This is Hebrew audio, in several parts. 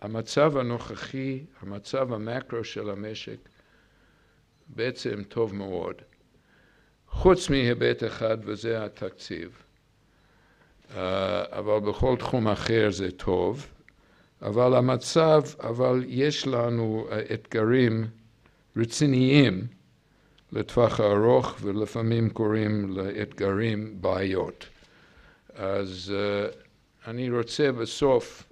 המצב הנוכחי, המצב המקרו של המשק, בעצם טוב מאוד, חוץ מהיבט אחד וזה התקציב. אה, אבל בכל תחום אחר זה טוב, אבל המצב, אבל יש לנו אתגרים רציניים לטווח הארוך ולפעמים קוראים לאתגרים בעיות. אז uh, אני רוצה בסוף,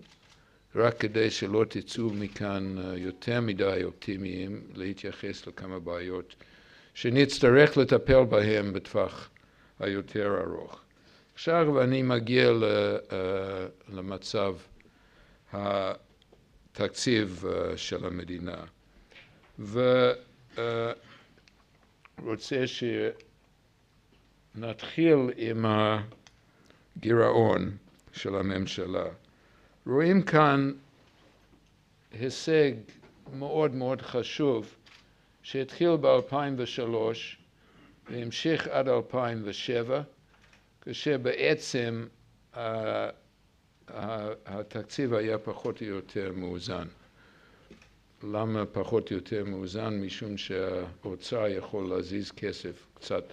רק כדי שלא תצאו מכאן uh, יותר מדי אופטימיים, להתייחס לכמה בעיות שנצטרך לטפל בהן בטווח היותר ארוך. עכשיו אני מגיע uh, למצב התקציב של המדינה. ורוצה שנתחיל עם הגירעון של הממשלה. רואים כאן הישג מאוד מאוד חשוב שהתחיל ב-2003 והמשיך עד 2007, כשבעצם התקציב היה פחות או יותר מאוזן. למה פחות או יותר מאוזן? משום שהאוצר יכול להזיז כסף קצת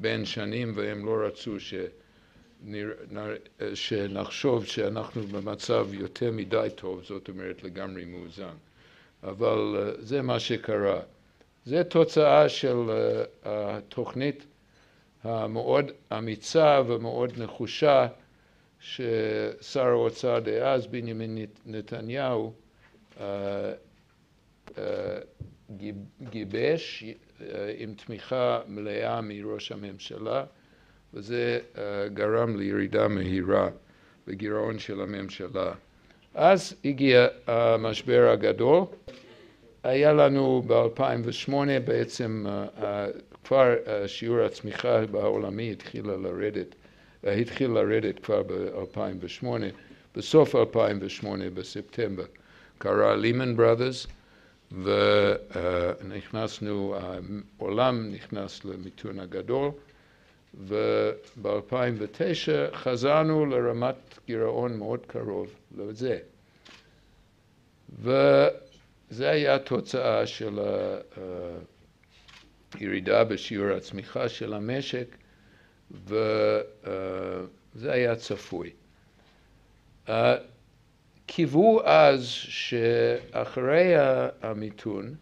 בין שנים והם לא רצו ש... שנחשוב שאנחנו במצב יותר מדי טוב, זאת אומרת לגמרי מאוזן. אבל אה, זה מה שקרה. זה תוצאה של אה, התוכנית המאוד אמיצה ומאוד נחושה ששר האוצר דאז בנימין נתניהו אה, גיבש עם תמיכה מלאה מראש הממשלה וזה גרם לירידה מהירה בגירעון של הממשלה. אז הגיע המשבר הגדול, היה לנו ב-2008 בעצם כבר שיעור הצמיחה בעולמי התחיל לרדת, התחיל לרדת כבר ב-2008, בסוף 2008 בספטמבר קרה לימן בראדרס ונכנסנו, העולם נכנס למיתון הגדול וב-2009 חזרנו לרמת גירעון מאוד קרוב לזה. וזה היה תוצאה של הירידה בשיעור הצמיחה של המשק וזה היה צפוי. קיוו אז שאחרי המיתון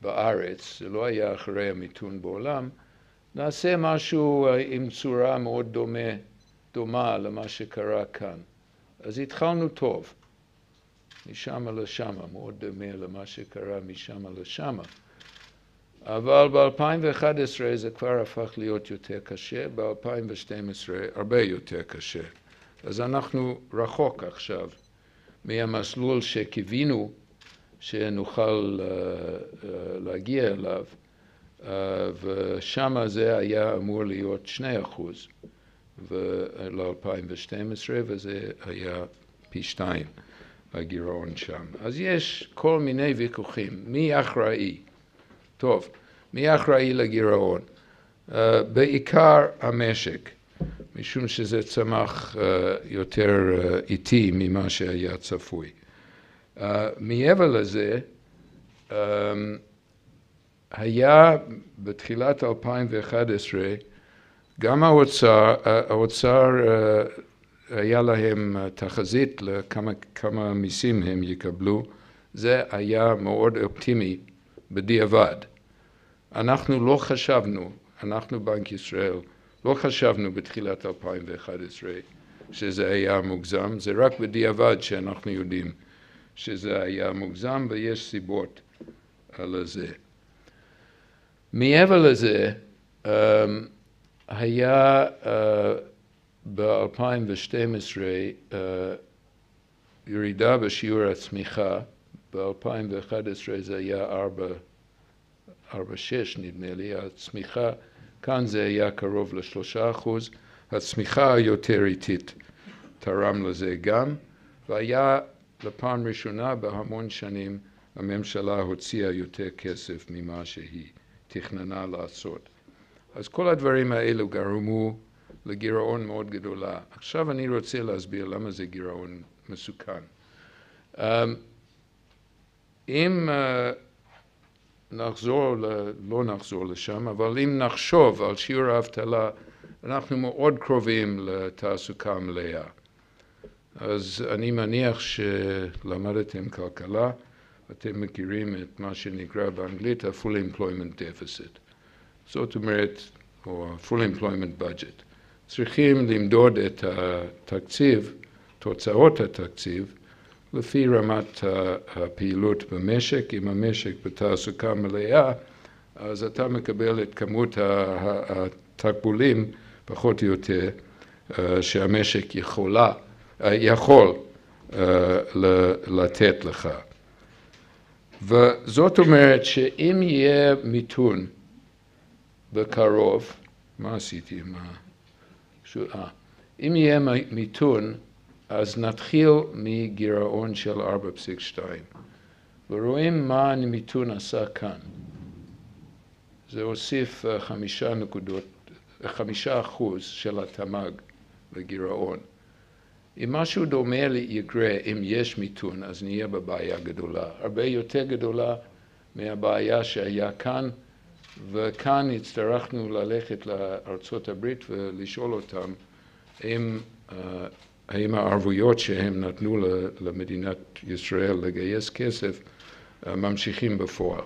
בארץ, זה לא היה אחרי המיתון בעולם, נעשה משהו עם צורה מאוד דומה, דומה למה שקרה כאן. אז התחלנו טוב, משם לשם, מאוד דומה למה שקרה משם לשם. אבל ב-2011 זה כבר הפך להיות יותר קשה, ב-2012 הרבה יותר קשה. אז אנחנו רחוק עכשיו מהמסלול שקיווינו שנוכל uh, uh, להגיע אליו, uh, ושם זה היה אמור להיות שני אחוז ל-2012, וזה היה פי שתיים הגירעון שם. אז יש כל מיני ויכוחים, מי אחראי? טוב, מי אחראי לגירעון? בעיקר המשק. משום שזה צמח uh, יותר uh, איטי ממה שהיה צפוי. Uh, מעבר לזה, um, היה בתחילת 2011 גם האוצר, האוצר היה להם תחזית לכמה כמה מיסים הם יקבלו, זה היה מאוד אופטימי בדיעבד. אנחנו לא חשבנו, אנחנו בנק ישראל, לא חשבנו בתחילת 2011 שזה היה מוגזם, זה רק בדיעבד שאנחנו יודעים שזה היה מוגזם ויש סיבות לזה. מעבר לזה, היה ב-2012 ירידה בשיעור הצמיחה, ב-2011 זה היה 4.6 נדמה לי, הצמיחה כאן זה היה קרוב לשלושה אחוז, הצמיחה היותר איטית תרם לזה גם, והיה לפעם ראשונה בהמון שנים הממשלה הוציאה יותר כסף ממה שהיא תכננה לעשות. אז כל הדברים האלו גרמו לגירעון מאוד גדולה. עכשיו אני רוצה להסביר למה זה גירעון מסוכן. אם נחזור, לא נחזור לשם, אבל אם נחשוב על שיעור האבטלה, אנחנו מאוד קרובים לתעסוקה מלאה. אז אני מניח שלמדתם כלכלה, אתם מכירים את מה שנקרא באנגלית ה-full employment deficit. זאת אומרת, או ה-full employment budget. צריכים למדוד את התקציב, תוצאות התקציב, לפי רמת הפעילות במשק. אם המשק בתעסוקה מלאה, אז אתה מקבל את כמות התקבולים, פחות או יותר, שהמשק יכולה, יכול לתת לך. וזאת אומרת שאם יהיה מיתון בקרוב, מה עשיתי עם ה... אה, אם יהיה מיתון, אז נתחיל מגירעון של 4.2 ורואים מה המיתון עשה כאן. זה הוסיף אה, חמישה נקודות, חמישה אחוז של התמ"ג בגירעון. אם משהו דומה יקרה, אם יש מיתון, אז נהיה בבעיה גדולה, הרבה יותר גדולה מהבעיה שהיה כאן, וכאן הצטרכנו ללכת לארצות הברית ולשאול אותם אם, אה, האם הערבויות שהם נתנו למדינת ישראל לגייס כסף אה, ממשיכים בפועל,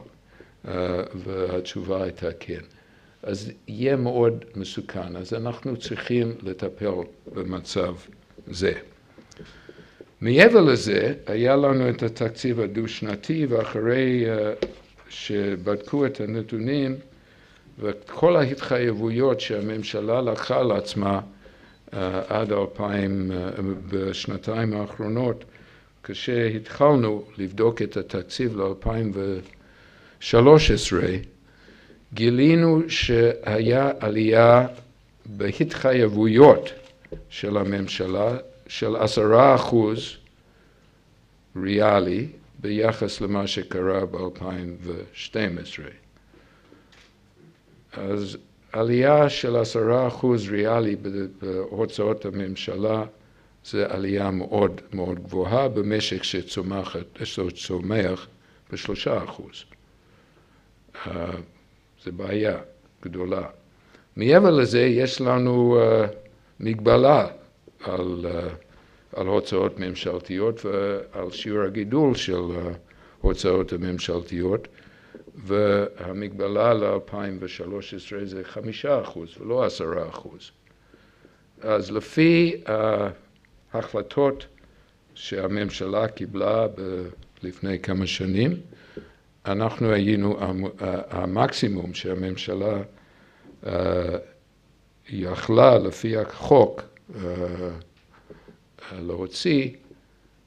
אה, והתשובה הייתה כן. אז יהיה מאוד מסוכן, אז אנחנו צריכים לטפל במצב זה. מעבר לזה, היה לנו את התקציב הדו-שנתי, ואחרי uh, שבדקו את הנתונים וכל ההתחייבויות שהממשלה לקחה על עצמה עד אלפיים, uh, בשנתיים האחרונות, כשהתחלנו לבדוק את התקציב ל-2013, גילינו שהיה עלייה בהתחייבויות של הממשלה של עשרה אחוז ריאלי ביחס למה שקרה ב-2012. אז עלייה של עשרה אחוז ריאלי בהוצאות הממשלה זה עלייה מאוד מאוד גבוהה במשק שצומח בשלושה אחוז. זה בעיה גדולה. מעבר לזה יש לנו uh, מגבלה על, uh, על הוצאות ממשלתיות ועל שיעור הגידול של ההוצאות הממשלתיות והמגבלה ל-2013 זה חמישה אחוז ולא עשרה אחוז. אז לפי ההחלטות שהממשלה קיבלה ב- לפני כמה שנים, אנחנו היינו, המקסימום שהממשלה יכלה לפי החוק להוציא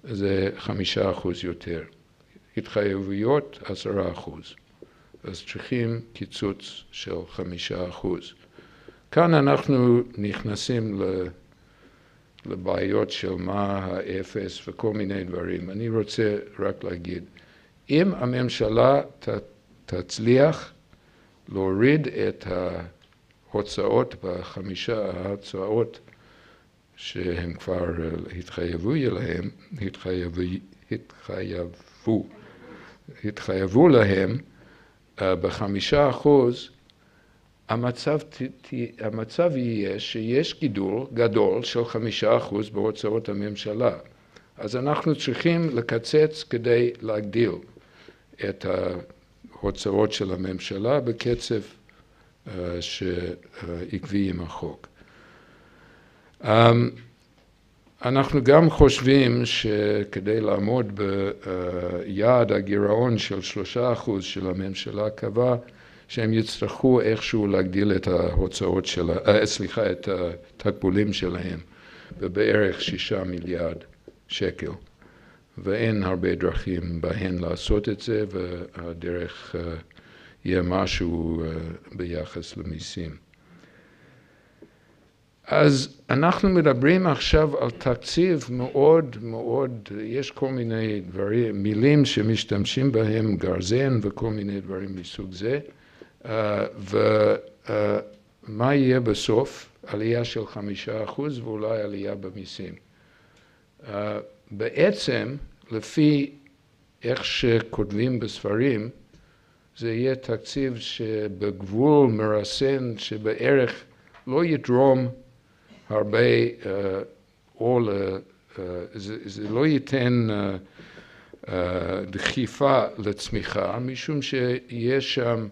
זה חמישה אחוז יותר. התחייבויות עשרה אחוז. אז צריכים קיצוץ של חמישה אחוז. כאן אנחנו נכנסים לבעיות של מה האפס וכל מיני דברים. אני רוצה רק להגיד, אם הממשלה תצליח להוריד את ההוצאות בחמישה ההוצאות שהם כבר התחייבו אליהם, התחייבו, התחייבו, התחייבו להם בחמישה אחוז, המצב, המצב יהיה שיש גידול גדול של חמישה אחוז בהוצאות הממשלה. אז אנחנו צריכים לקצץ כדי להגדיל את ההוצאות של הממשלה בקצב שעקבי עם החוק. אנחנו גם חושבים שכדי לעמוד ביעד הגירעון של שלושה אחוז של הממשלה קבע שהם יצטרכו איכשהו להגדיל את ההוצאות של, סליחה, את התקבולים שלהם בבערך שישה מיליארד שקל ואין הרבה דרכים בהן לעשות את זה והדרך יהיה משהו ביחס למיסים. אז אנחנו מדברים עכשיו על תקציב מאוד מאוד, יש כל מיני דברים, מילים שמשתמשים בהם, גרזן וכל מיני דברים מסוג זה, ומה יהיה בסוף? עלייה של חמישה אחוז ואולי עלייה במיסים. בעצם, לפי איך שכותבים בספרים, זה יהיה תקציב שבגבול מרסן שבערך לא יתרום הרבה או זה, זה לא ייתן דחיפה לצמיחה, משום שיש שם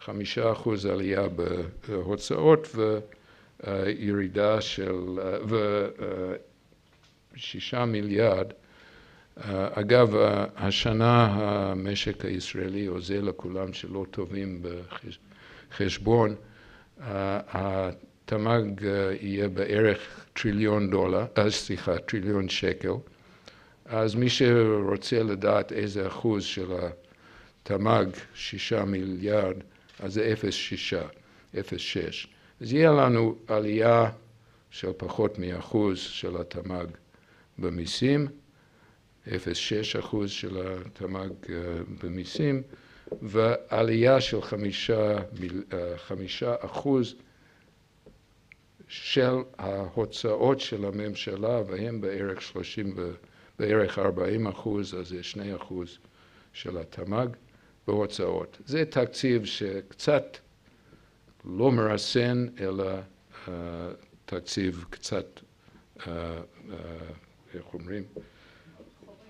חמישה אחוז עלייה בהוצאות וירידה של, ושישה מיליארד. אגב, השנה המשק הישראלי עוזר לכולם שלא טובים בחשבון. התמ"ג יהיה בערך טריליון דולר, סליחה, טריליון שקל. אז מי שרוצה לדעת איזה אחוז של התמ"ג, שישה מיליארד, אז זה אפס שישה, אפס שש. אז יהיה לנו עלייה של פחות מאחוז של התמ"ג במיסים, אפס שש אחוז של התמ"ג במיסים, ועלייה של חמישה, חמישה אחוז של ההוצאות של הממשלה, והם בערך שלושים בערך 40 אחוז, אז זה 2 אחוז של התמ"ג בהוצאות. זה תקציב שקצת לא מרסן, אלא uh, תקציב קצת, uh, uh, איך אומרים?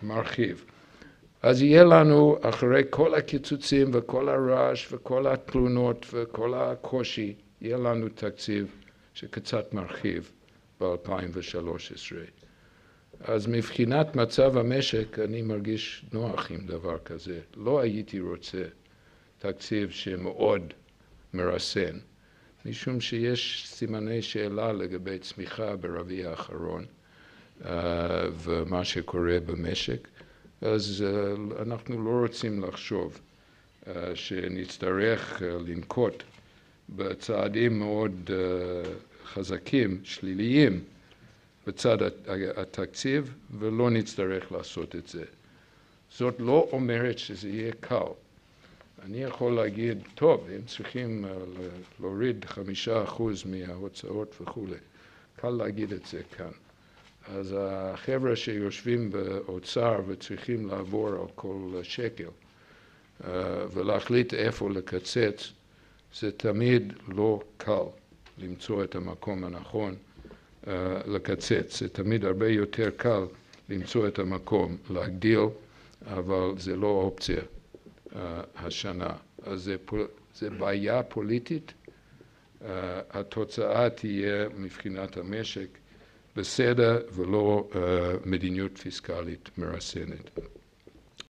מרחיב. אז יהיה לנו, אחרי כל הקיצוצים וכל הרעש וכל התלונות וכל הקושי, יהיה לנו תקציב שקצת מרחיב ב-2013. אז מבחינת מצב המשק אני מרגיש נוח עם דבר כזה. לא הייתי רוצה תקציב שמאוד מרסן, משום שיש סימני שאלה לגבי צמיחה ברביע האחרון אה, ומה שקורה במשק, אז אה, אנחנו לא רוצים לחשוב אה, שנצטרך לנקוט בצעדים מאוד חזקים, שליליים, בצד התקציב ולא נצטרך לעשות את זה. זאת לא אומרת שזה יהיה קל. אני יכול להגיד, טוב, הם צריכים אה, להוריד חמישה אחוז מההוצאות וכולי. קל להגיד את זה כאן. אז החבר'ה שיושבים באוצר וצריכים לעבור על כל שקל אה, ולהחליט איפה לקצץ, זה תמיד לא קל למצוא את המקום הנכון אה, לקצץ. זה תמיד הרבה יותר קל למצוא את המקום להגדיל, אבל זה לא אופציה אה, השנה. אז זה, זה בעיה פוליטית. אה, התוצאה תהיה מבחינת המשק בסדר ולא מדיניות פיסקלית מרסנת.